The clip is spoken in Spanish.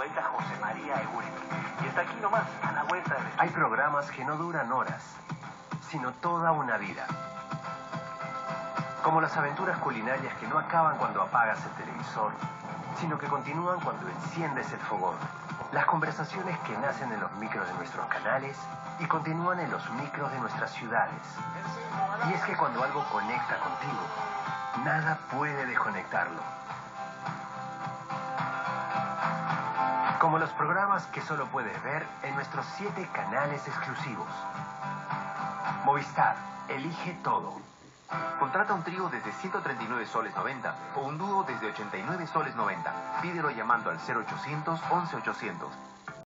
poeta José María Eguriti. Y está aquí nomás, a la vuelta de Hay programas que no duran horas, sino toda una vida. Como las aventuras culinarias que no acaban cuando apagas el televisor, sino que continúan cuando enciendes el fogón. Las conversaciones que nacen en los micros de nuestros canales y continúan en los micros de nuestras ciudades. Y es que cuando algo conecta contigo, nada puede desconectarlo. Como los programas que solo puedes ver en nuestros siete canales exclusivos. Movistar, elige todo. Contrata un trío desde 139 soles 90 o un dúo desde 89 soles 90. Pídelo llamando al 0800 11 800.